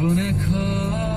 boneco.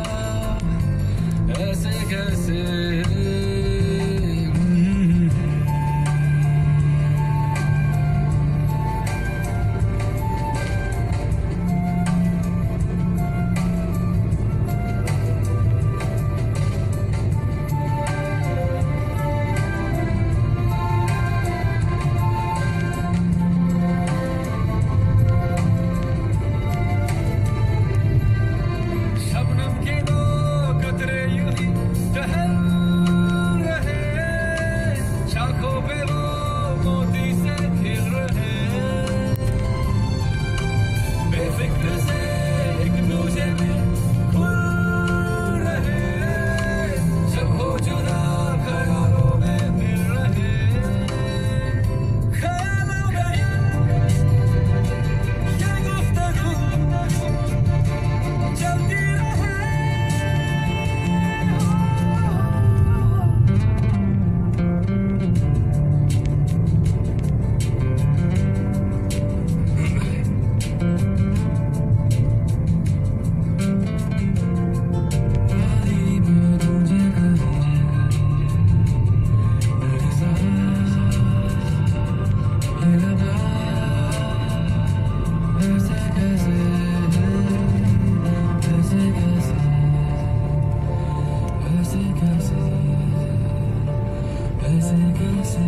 Casa,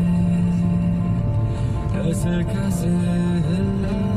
Casa, Casa,